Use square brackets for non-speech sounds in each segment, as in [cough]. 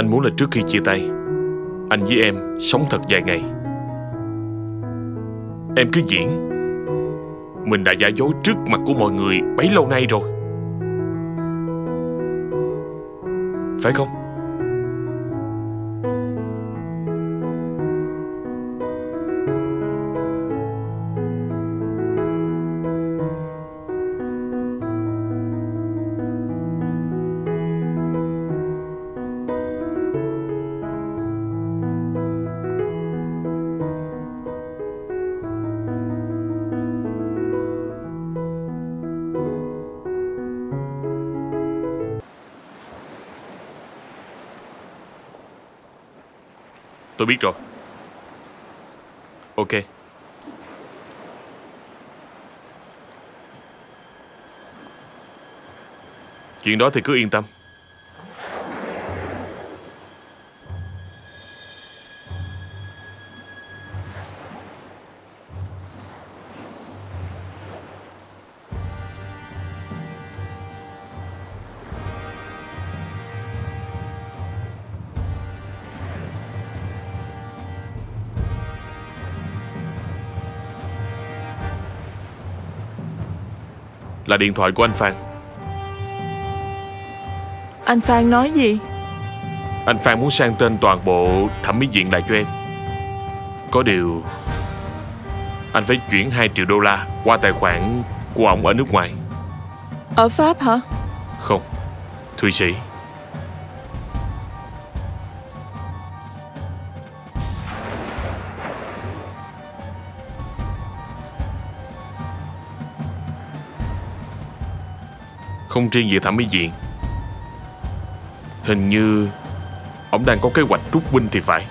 Anh muốn là trước khi chia tay, Anh với em sống thật vài ngày. Em cứ diễn. Mình đã giả dối trước mặt của mọi người bấy lâu nay rồi. Phải không? Tôi biết rồi. Ok. Chuyện đó thì cứ yên tâm. Là điện thoại của anh Phan. Anh Phan nói gì? Anh Phan muốn sang tên toàn bộ thẩm mỹ viện lại cho em. Có điều Anh phải chuyển 2 triệu đô la Qua tài khoản của ông ở nước ngoài. Ở Pháp hả? Không Thụy Sĩ Không riêng gì thẩm mỹ viện. Hình như Ông đang có kế hoạch rút binh thì phải.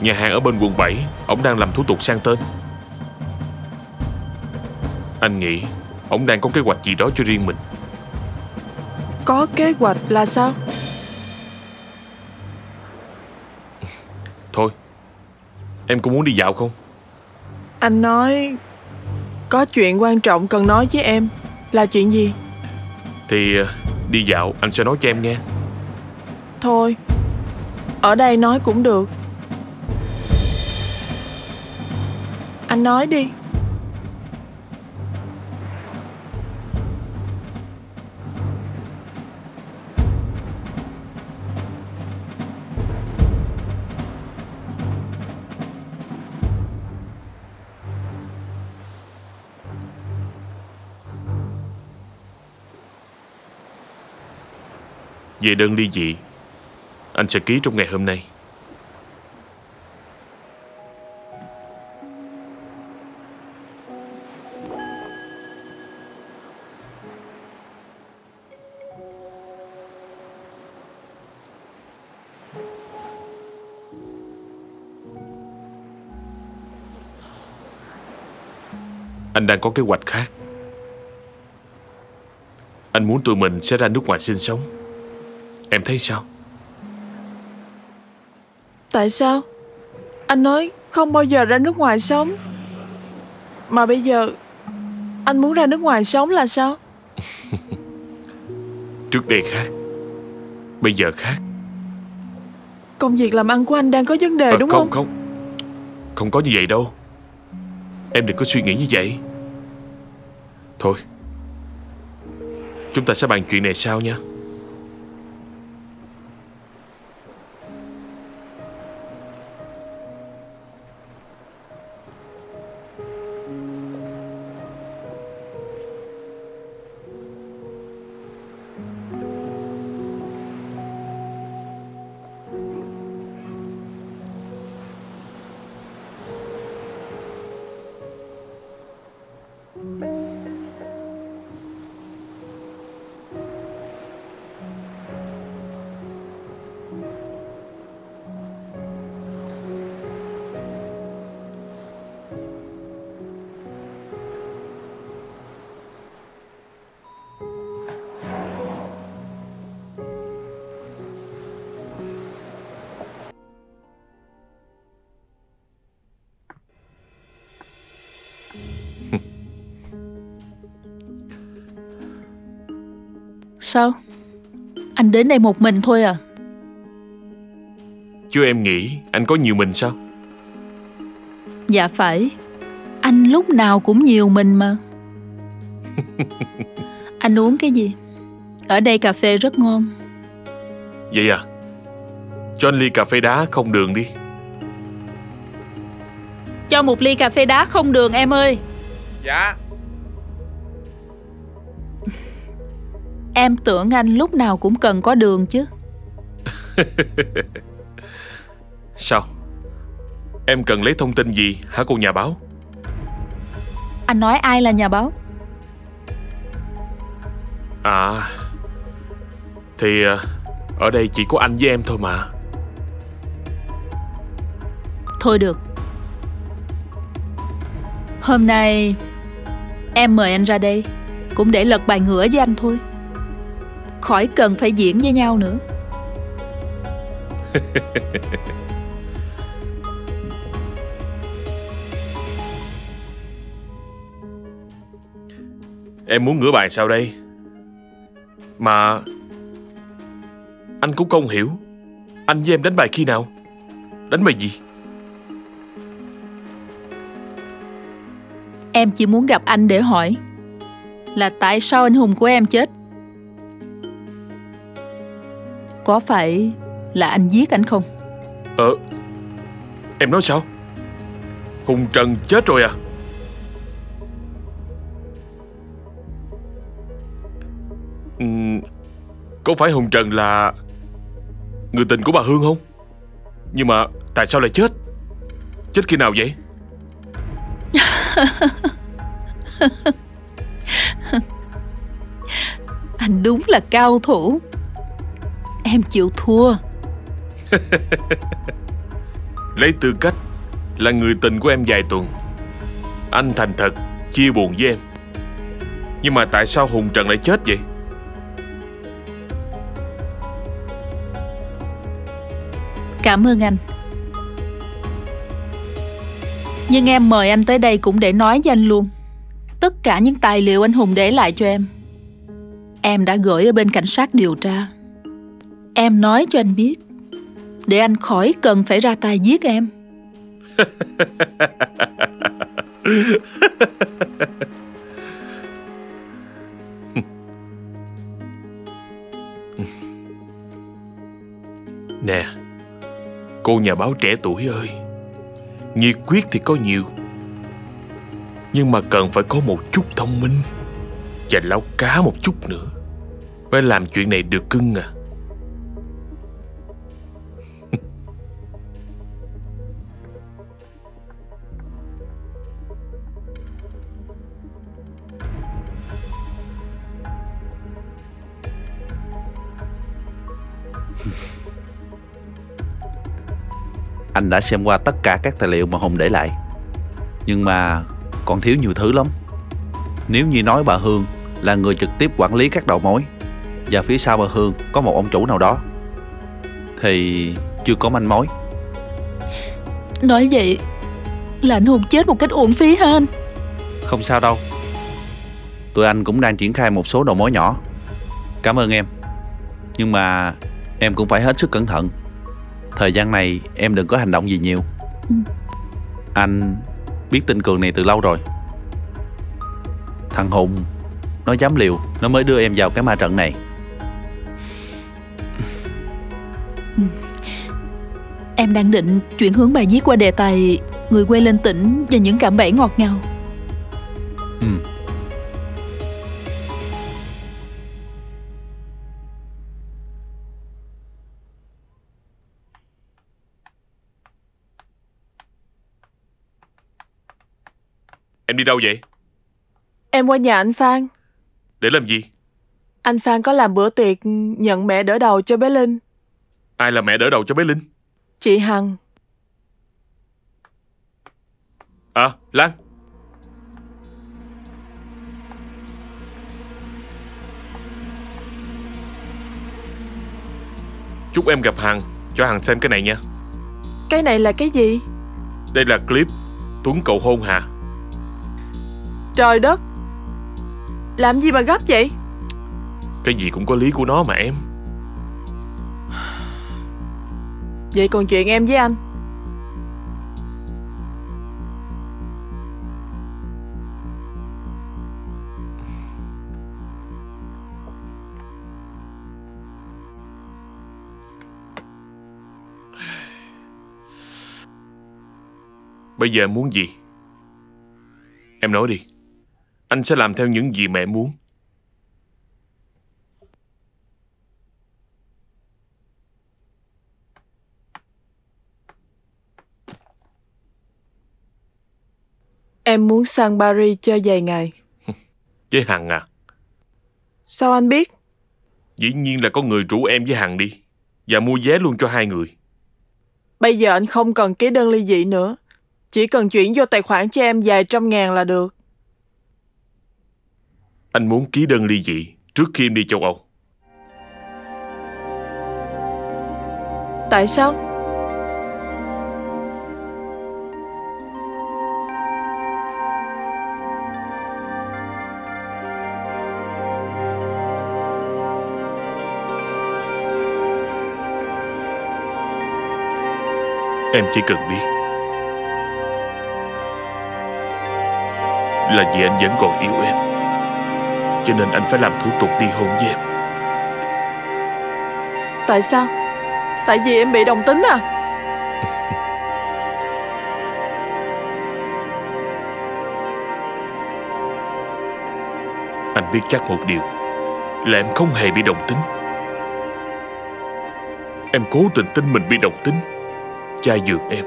Nhà hàng ở bên quận 7 Ông đang làm thủ tục sang tên. Anh nghĩ Ông đang có kế hoạch gì đó cho riêng mình. Có kế hoạch là sao? Thôi Em có muốn đi dạo không? Anh nói Có chuyện quan trọng cần nói với em. Là chuyện gì thì ờ, đi dạo, anh sẽ nói cho em nghe. Thôi, Ở đây nói cũng được. Anh nói đi. Về đơn ly dị, Anh sẽ ký trong ngày hôm nay. Anh đang có kế hoạch khác. Anh muốn tụi mình sẽ ra nước ngoài sinh sống. Em thấy sao? Tại sao? Anh nói không bao giờ ra nước ngoài sống. Mà bây giờ Anh muốn ra nước ngoài sống là sao? [laughs] Trước đây khác Bây giờ khác. Công việc làm ăn của anh đang có vấn đề Ờ, đúng không, không? Không. Không có như vậy đâu. Em đừng có suy nghĩ như vậy. Thôi Chúng ta sẽ bàn chuyện này sau nha Sao? Anh đến đây một mình thôi à? Chứ em nghĩ anh có nhiều mình sao? Dạ phải. Anh lúc nào cũng nhiều mình mà. [laughs] Anh uống cái gì? Ở đây cà phê rất ngon. Vậy à? Cho anh ly cà phê đá không đường đi. Cho một ly cà phê đá không đường em ơi. Dạ Em tưởng anh lúc nào cũng cần có đường chứ. [laughs] Sao? Em cần lấy thông tin gì hả cô nhà báo? Anh nói ai là nhà báo? À Thì à, Ở đây chỉ có anh với em thôi mà. Thôi được. Hôm nay Em mời anh ra đây Cũng để lật bài ngửa với anh thôi Khỏi cần phải diễn với nhau nữa. [laughs] Em muốn ngửa bài sao đây? Mà Anh cũng không hiểu. Anh với em đánh bài khi nào? Đánh bài gì? Em chỉ muốn gặp anh để hỏi Là tại sao anh Hùng của em chết Có phải là anh giết anh không? Ờ Em nói sao? Hùng Trần chết rồi à? Ừm, Có phải Hùng Trần là Người tình của bà Hương không? Nhưng mà tại sao lại chết? Chết khi nào vậy? [laughs] Anh đúng là cao thủ Em chịu thua. [laughs] Lấy tư cách Là người tình của em vài tuần. Anh thành thật Chia buồn với em. Nhưng mà tại sao Hùng Trần lại chết vậy? Cảm ơn anh. Nhưng em mời anh tới đây cũng để nói với anh luôn. Tất cả những tài liệu anh Hùng để lại cho em Em đã gửi ở bên cảnh sát điều tra Em nói cho anh biết. Để anh khỏi cần phải ra tay giết em. [laughs] Nè, Cô nhà báo trẻ tuổi ơi. Nhiệt quyết thì có nhiều, Nhưng mà cần phải có một chút thông minh Và lau cá một chút nữa Mới làm chuyện này được cưng à. [laughs] Anh đã xem qua tất cả các tài liệu mà Hùng để lại. Nhưng mà còn thiếu nhiều thứ lắm. Nếu như nói bà Hương là người trực tiếp quản lý các đầu mối Và phía sau bà Hương có một ông chủ nào đó Thì chưa có manh mối. Nói vậy là anh Hùng chết một cách uổng phí ha anh? Không sao đâu. Tụi anh cũng đang triển khai một số đầu mối nhỏ. Cảm ơn em. Nhưng mà em cũng phải hết sức cẩn thận. Thời gian này em đừng có hành động gì nhiều. Ừ. Anh biết tên Cường này từ lâu rồi. Thằng Hùng Nó dám liều Nó mới đưa em vào cái ma trận này. Em đang định chuyển hướng bài viết qua đề tài Người quê lên tỉnh và những cảm bẫy ngọt ngào. Ừ. Em đi đâu vậy? Em qua nhà anh Phan. Để làm gì? Anh Phan có làm bữa tiệc nhận mẹ đỡ đầu cho bé Linh. Ai là mẹ đỡ đầu cho bé Linh? Chị Hằng. À Lan. Chúc em gặp Hằng Cho Hằng xem cái này nha. Cái này là cái gì? Đây là clip Tuấn cầu hôn Hà Trời đất Làm gì mà gấp vậy Cái gì cũng có lý của nó mà em Vậy còn chuyện em với anh Bây giờ em muốn gì? Em nói đi. Anh sẽ làm theo những gì mẹ muốn. Em muốn sang Paris chơi vài ngày [laughs] Với Hằng à, Sao anh biết dĩ nhiên là có người rủ em với Hằng đi. Và mua vé luôn cho hai người. Bây giờ anh không cần ký đơn ly dị nữa Chỉ cần chuyển vô tài khoản cho em vài trăm ngàn là được Anh muốn ký đơn ly dị trước khi em đi châu Âu. Tại sao Em chỉ cần biết Là vì anh vẫn còn yêu em Cho nên anh phải làm thủ tục ly hôn với em. Tại sao? Tại vì em bị đồng tính à? [laughs] Anh biết chắc một điều Là em không hề bị đồng tính. Em cố tình tin mình bị đồng tính Cha dượng em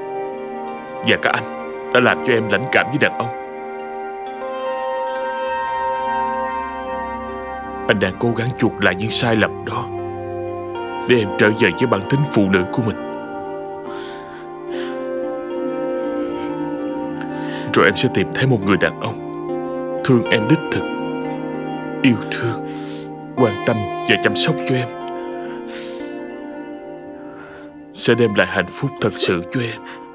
Và cả anh Đã làm cho em lãnh cảm với đàn ông Anh đang cố gắng chuộc lại những sai lầm đó Để em trở về với bản tính phụ nữ của mình. Rồi em sẽ tìm thấy một người đàn ông Thương em đích thực, Yêu thương, Quan tâm và chăm sóc cho em. Sẽ đem lại hạnh phúc thật sự cho em.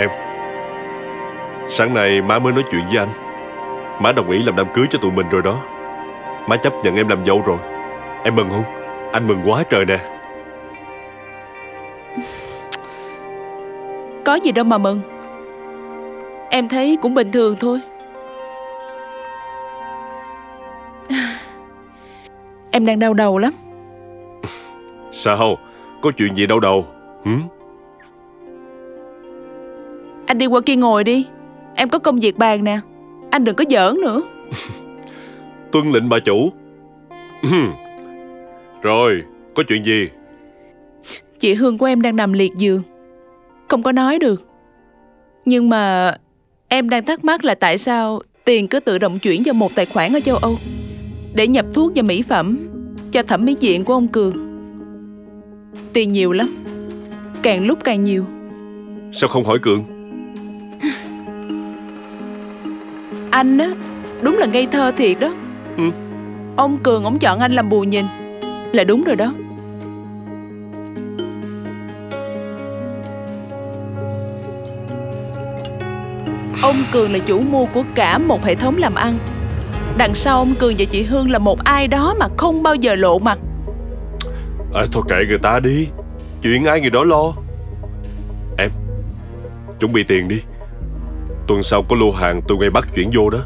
Em. Sáng nay má mới nói chuyện với anh. Má đồng ý làm đám cưới cho tụi mình rồi đó. Má chấp nhận em làm dâu rồi. Em mừng không? Anh mừng quá trời nè. [laughs] Có gì đâu mà mừng. Em thấy cũng bình thường thôi. [laughs] Em đang đau đầu lắm. Sao? Có chuyện gì đau đầu? Hử? Anh đi qua kia ngồi đi. Em có công việc bàn nè. Anh đừng có giỡn nữa. [laughs] Tuân lệnh bà chủ. [clears throat] Rồi Có chuyện gì? Chị Hương của em đang nằm liệt giường. Không có nói được. Nhưng mà Em đang thắc mắc là tại sao Tiền cứ tự động chuyển vào một tài khoản ở châu Âu Để nhập thuốc và mỹ phẩm Cho thẩm mỹ viện của ông Cường. Tiền nhiều lắm. Càng lúc càng nhiều. Sao không hỏi Cường Anh á Đúng là ngây thơ thiệt đó. Ừ. Ông Cường ông chọn anh làm bù nhìn Là đúng rồi đó. Ông Cường là chủ mưu của cả một hệ thống làm ăn. Đằng sau ông Cường và chị Hương là một ai đó mà không bao giờ lộ mặt. À, Thôi kệ người ta đi. Chuyện ai người đó lo. Em Chuẩn bị tiền đi Tuần sau có lô hàng từ ngày bắt chuyển vô đó.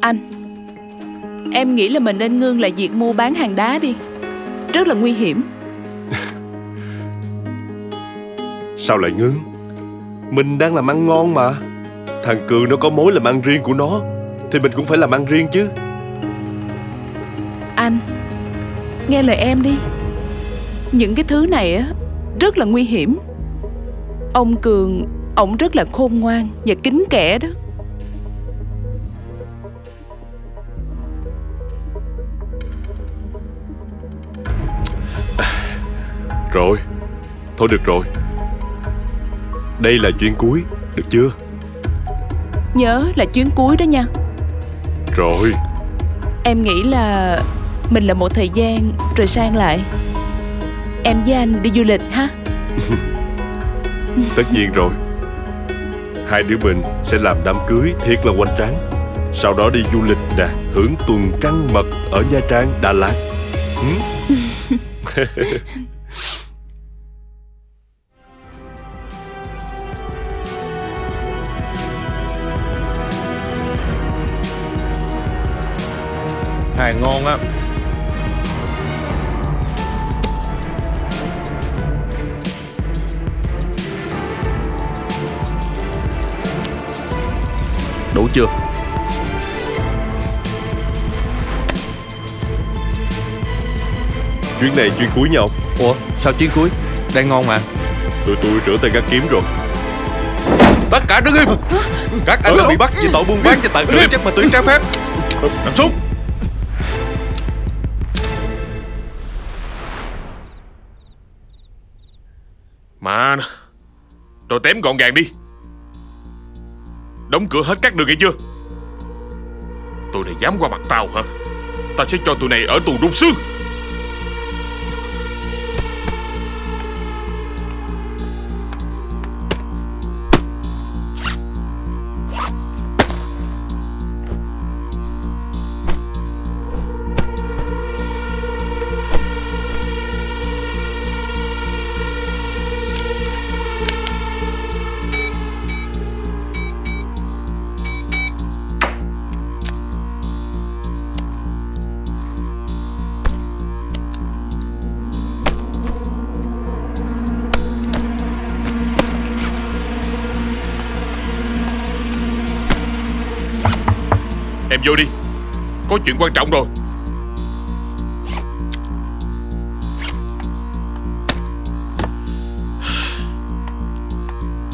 Anh Em nghĩ là mình nên ngưng lại việc mua bán hàng đá đi. Rất là nguy hiểm. [laughs] Sao lại ngưng? Mình đang làm ăn ngon mà Thằng Cường nó có mối làm ăn riêng của nó Thì mình cũng phải làm ăn riêng chứ. Anh Nghe lời em đi. Những cái thứ này á Rất là nguy hiểm. Ông Cường Ổng rất là khôn ngoan và kính kẻ đó. Rồi Thôi được rồi. Đây là chuyến cuối Được chưa Nhớ là chuyến cuối đó nha. Rồi. Em nghĩ là Mình là một thời gian Rồi sang lại. Em với anh đi du lịch ha. [laughs] Tất nhiên rồi. Hai đứa mình sẽ làm đám cưới thiệt là hoành tráng. Sau đó đi du lịch nè Hưởng tuần trăng mật ở Nha Trang, Đà Lạt. Ừ? [laughs] [laughs] Hàng ngon á. Đủ chưa? Chuyến này chuyến cuối nhau Ủa sao chuyến cuối? Đang ngon mà. Tụi tôi rửa tay gác kiếm rồi. Tất cả đứng im Các anh đã bị bắt vì tội buôn bán và tàn trữ chất ma túy trái phép. Nằm xuống Mà nè Rồi tém gọn gàng đi. Đóng cửa hết các đường nghe chưa? Tụi này dám qua mặt tao hả? Tao sẽ cho tụi này ở tù rung xương Có chuyện quan trọng rồi.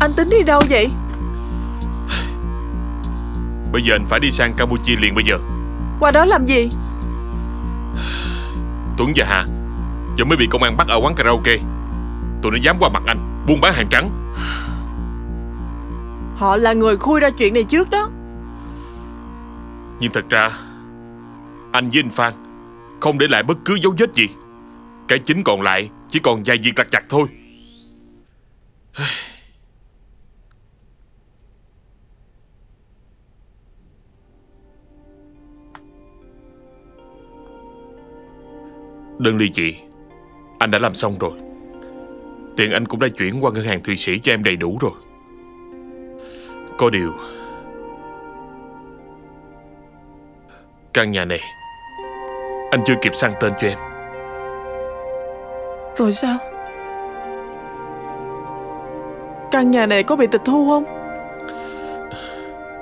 Anh tính đi đâu vậy? Bây giờ anh phải đi sang Campuchia liền bây giờ. Qua đó làm gì? Tuấn và Hà Giờ mới bị công an bắt ở quán karaoke. Tụi nó dám qua mặt anh Buôn bán hàng trắng. Họ là người khui ra chuyện này trước đó. Nhưng thật ra anh với anh Phan, Không để lại bất cứ dấu vết gì. Cái chính còn lại Chỉ còn vài việc lặt chặt thôi. [sighs] Đơn ly dị Anh đã làm xong rồi. Tiền anh cũng đã chuyển qua ngân hàng Thụy Sĩ cho em đầy đủ rồi. Có điều, Căn nhà này anh chưa kịp sang tên cho em. Rồi sao? Căn nhà này có bị tịch thu không?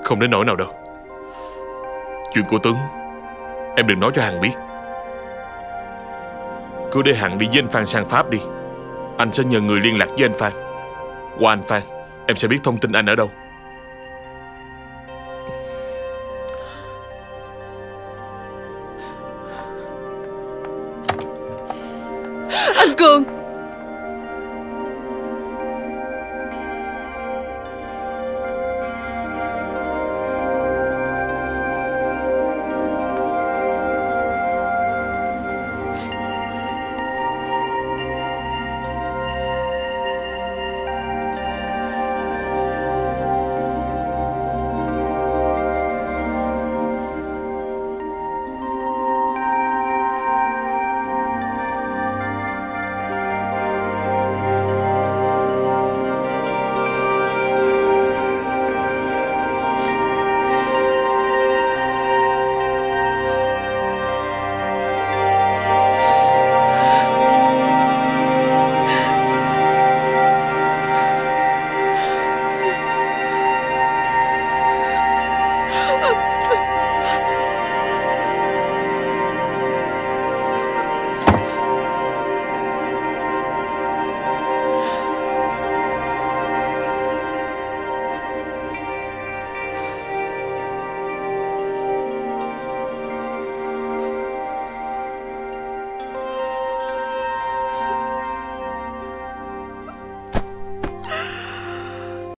Không đến nỗi nào đâu. Chuyện của Tuấn Em đừng nói cho Hằng biết. Cứ để Hằng đi với anh Phan sang Pháp đi. Anh sẽ nhờ người liên lạc với anh Phan. Qua anh Phan Em sẽ biết thông tin anh ở đâu